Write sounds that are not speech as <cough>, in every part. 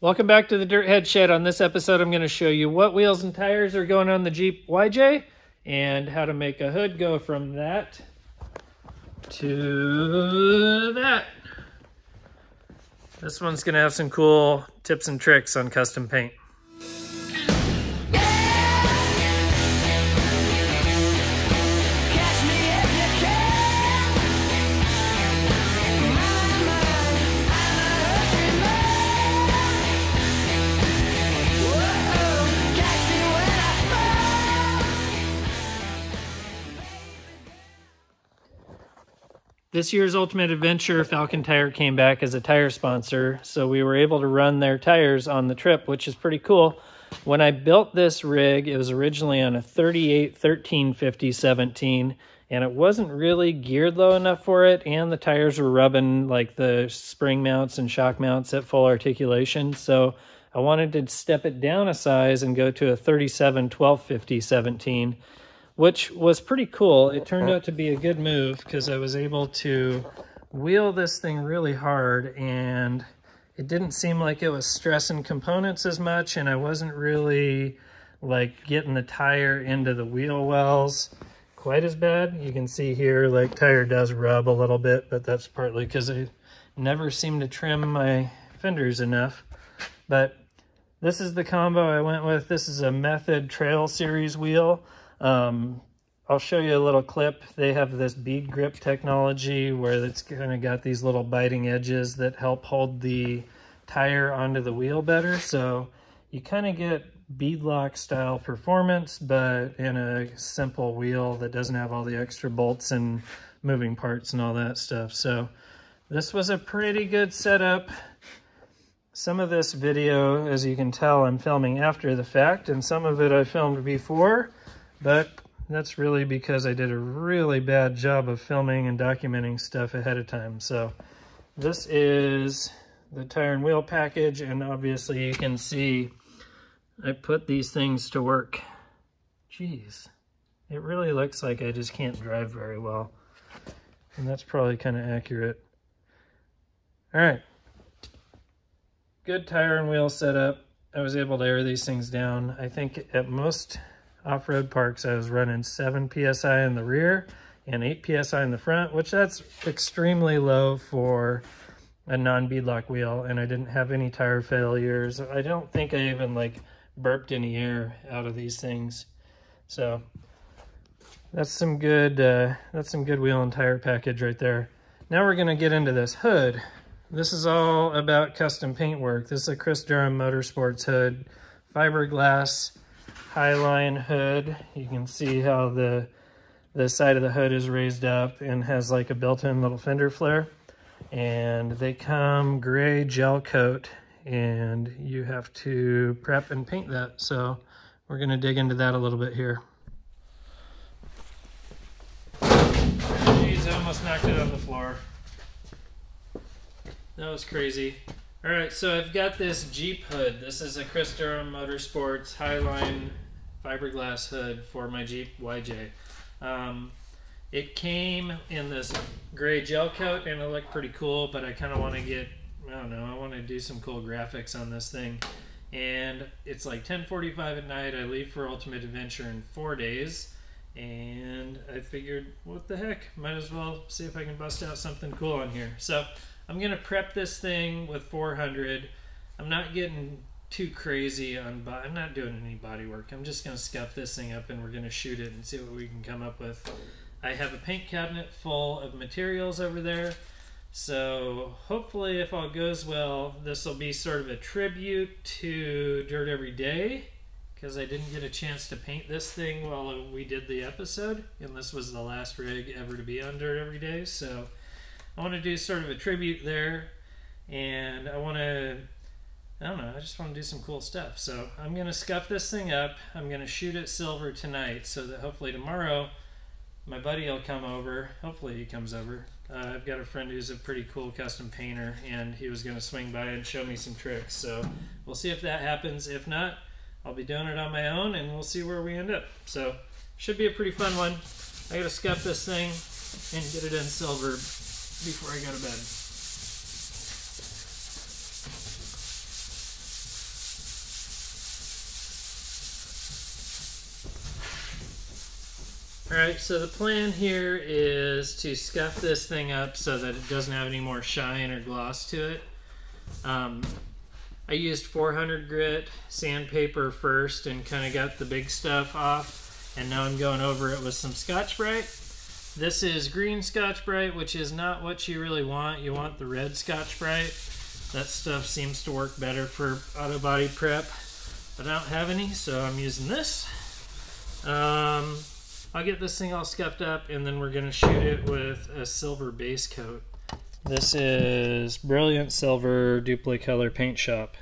Welcome back to the Dirthead Shed. On this episode, I'm going to show you what wheels and tires are going on the Jeep YJ and how to make a hood go from that to that. This one's going to have some cool tips and tricks on custom paint. This year's Ultimate Adventure, Falken Tire came back as a tire sponsor, so we were able to run their tires on the trip, which is pretty cool. When I built this rig, it was originally on a 38 1350 17, and it wasn't really geared low enough for it, and the tires were rubbing like the spring mounts and shock mounts at full articulation, so I wanted to step it down a size and go to a 37 1250 17 which was pretty cool. It turned out to be a good move because I was able to wheel this thing really hard and it didn't seem like it was stressing components as much and I wasn't really like getting the tire into the wheel wells quite as bad. You can see here like tire does rub a little bit, but that's partly because I never seem to trim my fenders enough. But this is the combo I went with. This is a Method Trail Series wheel. Um, I'll show you a little clip. They have this bead grip technology where it's kind of got these little biting edges that help hold the tire onto the wheel better. So you kind of get beadlock style performance, but in a simple wheel that doesn't have all the extra bolts and moving parts and all that stuff. So this was a pretty good setup. Some of this video, as you can tell, I'm filming after the fact, and some of it I filmed before. But that's really because I did a really bad job of filming and documenting stuff ahead of time. So this is the tire and wheel package, and obviously you can see I put these things to work. Jeez, it really looks like I just can't drive very well. And that's probably kind of accurate. All right, good tire and wheel setup. I was able to air these things down. I think at most off-road parks, I was running 7 PSI in the rear and 8 PSI in the front, which that's extremely low for a non-beadlock wheel, and I didn't have any tire failures. I don't think I even like burped any air out of these things. So that's some good, uh, that's some good wheel and tire package right there. Now we're gonna get into this hood. This is all about custom paint work. This is a Chris Durham Motorsports hood, fiberglass, Highline hood. You can see how the the side of the hood is raised up and has like a built-in little fender flare. And they come gray gel coat and you have to prep and paint that. So we're gonna dig into that a little bit here. Jeez, I almost knocked it on the floor. That was crazy. All right, so I've got this Jeep hood. This is a Chris Durham Motorsports Highline fiberglass hood for my Jeep YJ. Um, it came in this gray gel coat and it looked pretty cool, but I kind of want to get, I don't know, I want to do some cool graphics on this thing. And it's like 10:45 at night. I leave for Ultimate Adventure in four days, and I figured, what the heck, might as well see if I can bust out something cool on here. So I'm gonna prep this thing with 400. I'm not getting too crazy on I'm not doing any body work. I'm just gonna scuff this thing up and we're gonna shoot it and see what we can come up with. I have a paint cabinet full of materials over there. So hopefully if all goes well, this will be sort of a tribute to Dirt Every Day because I didn't get a chance to paint this thing while we did the episode and this was the last rig ever to be on Dirt Every Day. So I want to do sort of a tribute there, and I want to, I don't know, I just want to do some cool stuff. So I'm going to scuff this thing up. I'm going to shoot it silver tonight so that hopefully tomorrow my buddy will come over. Hopefully he comes over. Uh, I've got a friend who's a pretty cool custom painter, and he was going to swing by and show me some tricks. So we'll see if that happens. If not, I'll be doing it on my own, and we'll see where we end up. So should be a pretty fun one. I got to scuff this thing and get it in silver before I go to bed. Alright, so the plan here is to scuff this thing up so that it doesn't have any more shine or gloss to it. Um, I used 400 grit sandpaper first and kind of got the big stuff off, and now I'm going over it with some Scotch-Brite. This is green Scotch-Brite, which is not what you really want. You want the red Scotch-Brite. That stuff seems to work better for auto body prep. But I don't have any, so I'm using this. Um, I'll get this thing all scuffed up and then we're gonna shoot it with a silver base coat. This is Brilliant Silver Duplicolor Paint Shop.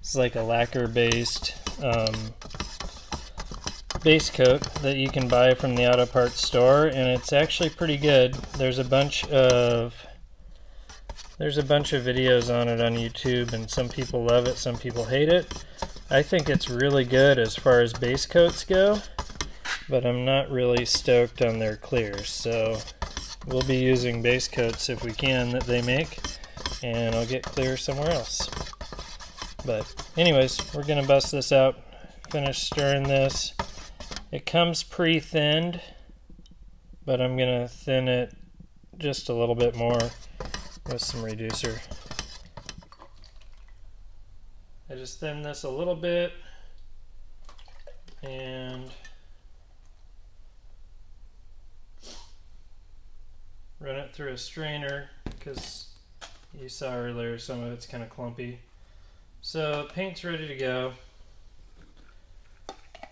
It's like a lacquer based um, base coat that you can buy from the auto parts store and it's actually pretty good. There's a bunch of there's a bunch of videos on it on YouTube and some people love it, some people hate it. I think it's really good as far as base coats go but I'm not really stoked on their clears. So we'll be using base coats if we can that they make, and I'll get clear somewhere else. But anyways, we're gonna bust this out, finish stirring this. It comes pre-thinned, but I'm gonna thin it just a little bit more with some reducer. I just thin this a little bit and run it through a strainer because you saw earlier some of it's kind of clumpy. So paint's ready to go.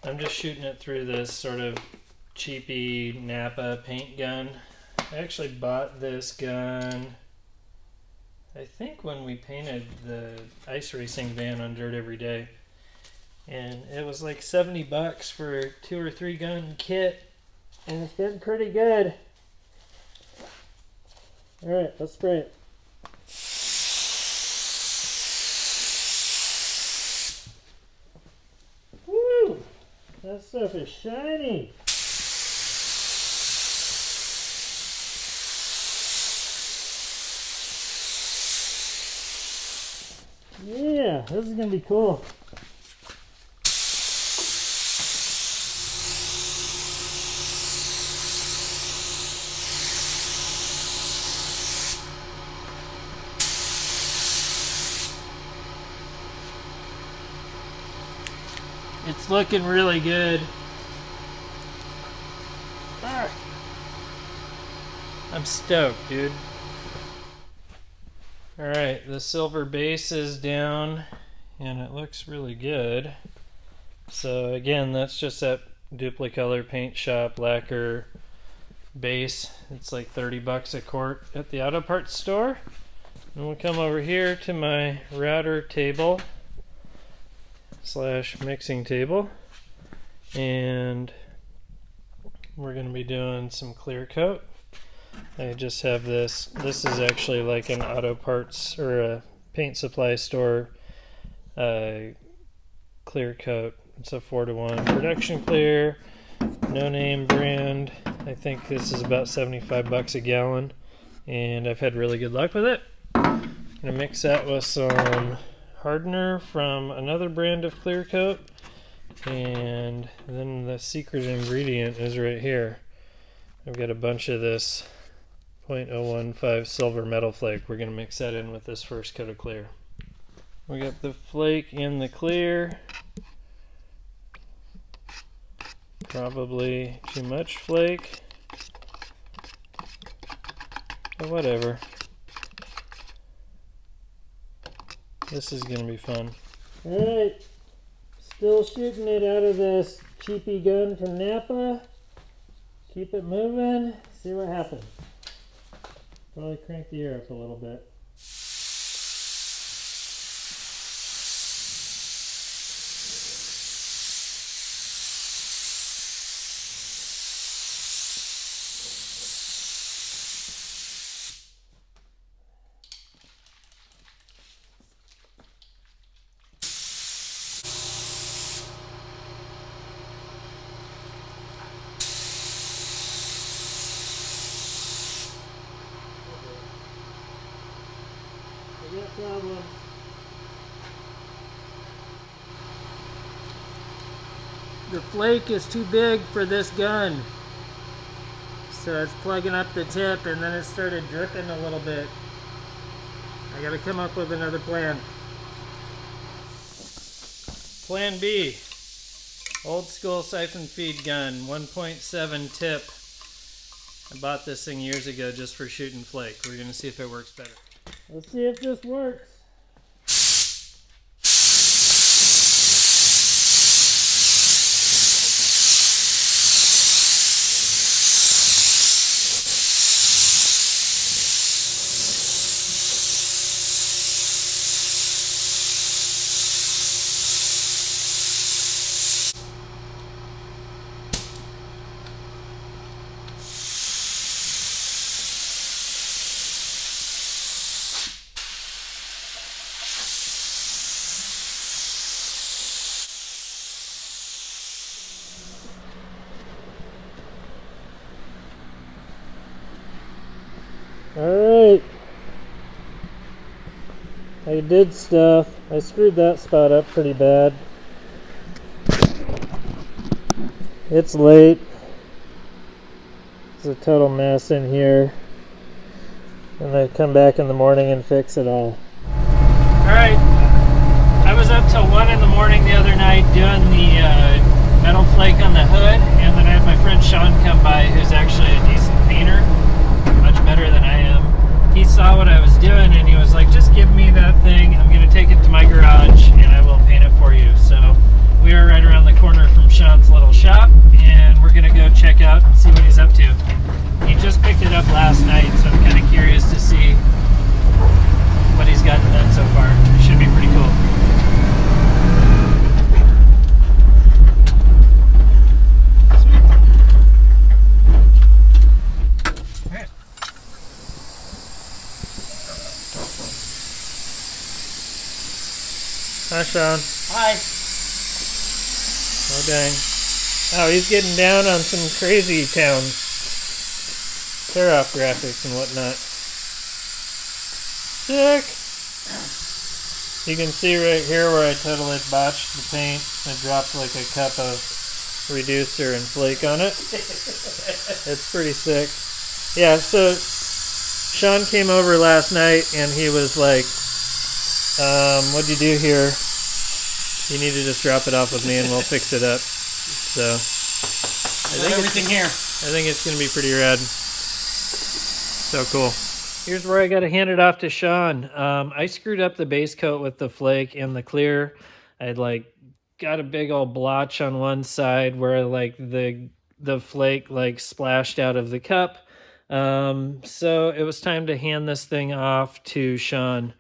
I'm just shooting it through this sort of cheapy Napa paint gun. I actually bought this gun I think when we painted the ice racing van on Dirt Every Day. And it was like 70 bucks for two or three gun kit. And it's getting pretty good. All right, let's spray it. That stuff is shiny. Yeah, this is gonna be cool. It's looking really good. I'm stoked, dude. Alright, the silver base is down and it looks really good. So again, that's just that Duplicolor Paint Shop lacquer base. It's like 30 bucks a quart at the auto parts store. And we'll come over here to my router table slash mixing table. And we're going to be doing some clear coat. I just have this this is actually like an auto parts or a paint supply store uh, clear coat. It's a 4 to 1 production clear no name brand. I think this is about 75 bucks a gallon and I've had really good luck with it. I'm gonna mix that with some hardener from another brand of clear coat. And then the secret ingredient is right here. I've got a bunch of this 0.015 silver metal flake. We're gonna mix that in with this first coat of clear. We got the flake in the clear. Probably too much flake. But whatever This is gonna be fun. Alright, still shooting it out of this cheapy gun from Napa. Keep it moving, see what happens. Probably crank the air up a little bit. problem. The flake is too big for this gun. So it's plugging up the tip and then it started dripping a little bit. I gotta come up with another plan. Plan B. Old school siphon feed gun, 1.7 tip. I bought this thing years ago just for shooting flake. We're gonna see if it works better. Let's see if this works. Alright. I did stuff. I screwed that spot up pretty bad. It's late. It's a total mess in here. And I come back in the morning and fix it all. Alright. I was up till 1 in the morning the other night doing the uh, metal flake on the hood. And then I had my friend Sean come by who's actually a decent painter better than I am. He saw what I was doing and he was like, just give me that thing. I'm going to take it to my garage and I will paint it for you. So we are right around the corner from Sean's little shop and we're going to go check out and see what he's up to. He just picked it up last night, so I'm kind of curious to see what he's gotten done so far. It should be pretty cool. Hi, Hi. Oh, dang. Oh, he's getting down on some crazy town tear-off graphics and whatnot. Sick! You can see right here where I totally botched the paint. I dropped like a cup of reducer and flake on it. <laughs> it's pretty sick. Yeah, so Sean came over last night and he was like, um, what'd you do here? You need to just drop it off with me and we'll fix it up. So I think everything here. I think it's gonna be pretty rad. So cool. Here's where I got to hand it off to Sean. Um, I screwed up the base coat with the flake and the clear. I would like got a big old blotch on one side where like the the flake like splashed out of the cup. Um, so it was time to hand this thing off to Sean.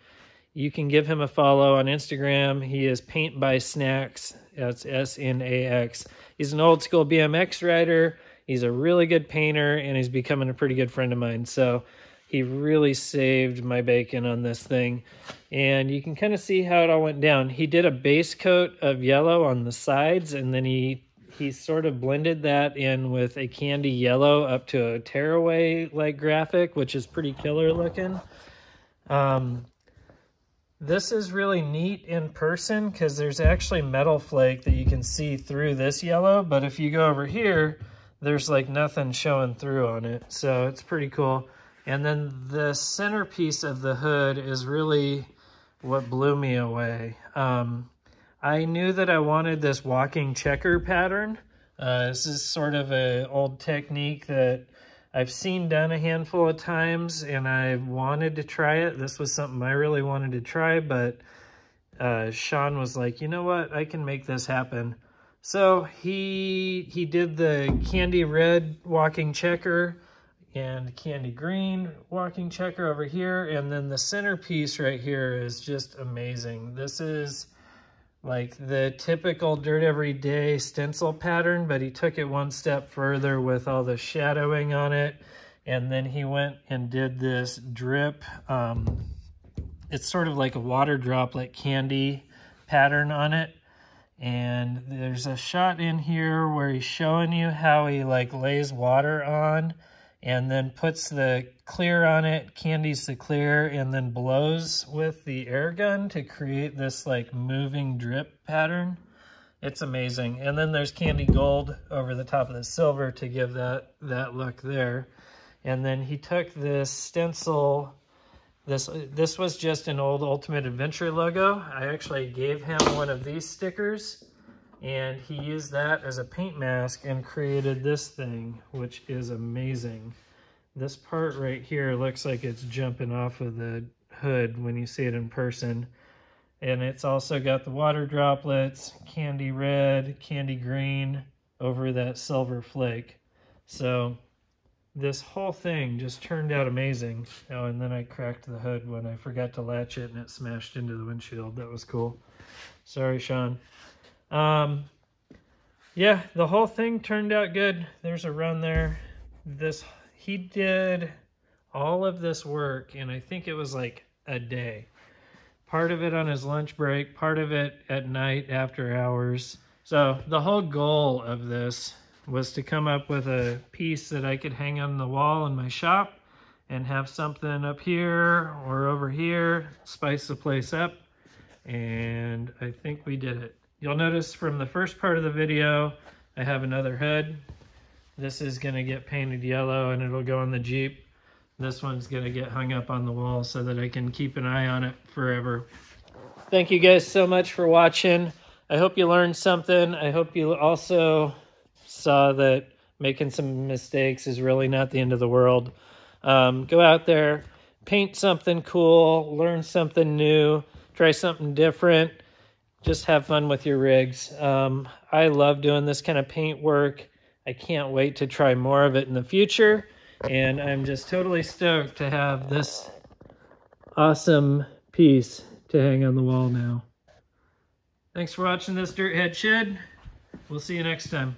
You can give him a follow on Instagram. He is Paint by Snax. That's S N A X. He's an old school BMX rider. He's a really good painter and he's becoming a pretty good friend of mine. So he really saved my bacon on this thing. And you can kind of see how it all went down. He did a base coat of yellow on the sides and then he he sort of blended that in with a candy yellow up to a tearaway like graphic, which is pretty killer looking. Um, this is really neat in person because there's actually metal flake that you can see through this yellow, but if you go over here, there's like nothing showing through on it. So it's pretty cool. And then the centerpiece of the hood is really what blew me away. Um, I knew that I wanted this walking checker pattern. Uh, this is sort of an old technique that I've seen done a handful of times and I wanted to try it. This was something I really wanted to try, but uh, Sean was like, you know what, I can make this happen. So he he did the candy red walking checker and candy green walking checker over here. And then the centerpiece right here is just amazing. This is like the typical dirt everyday stencil pattern, but he took it one step further with all the shadowing on it. And then he went and did this drip. Um, it's sort of like a water droplet candy pattern on it. And there's a shot in here where he's showing you how he like lays water on and then puts the clear on it, candies the clear, and then blows with the air gun to create this like moving drip pattern. It's amazing. And then there's candy gold over the top of the silver to give that, that look there. And then he took this stencil this this was just an old Ultimate Adventure logo. I actually gave him one of these stickers and he used that as a paint mask and created this thing, which is amazing. This part right here looks like it's jumping off of the hood when you see it in person. And it's also got the water droplets, candy red, candy green over that silver flake. So this whole thing just turned out amazing. Oh, and then I cracked the hood when I forgot to latch it and it smashed into the windshield. That was cool. Sorry, Sean. Um, yeah, the whole thing turned out good. There's a run there. This he did all of this work and I think it was like a day. Part of it on his lunch break, part of it at night after hours. So the whole goal of this was to come up with a piece that I could hang on the wall in my shop and have something up here or over here, spice the place up. And I think we did it. You'll notice from the first part of the video, I have another hood. This is gonna get painted yellow and it'll go on the Jeep. This one's gonna get hung up on the wall so that I can keep an eye on it forever. Thank you guys so much for watching. I hope you learned something. I hope you also saw that making some mistakes is really not the end of the world. Um, go out there, paint something cool, learn something new, try something different. Just have fun with your rigs. Um, I love doing this kind of paint work. I can't wait to try more of it in the future. And I'm just totally stoked to have this awesome piece to hang on the wall now. Thanks for watching this Dirthead Shed. We'll see you next time.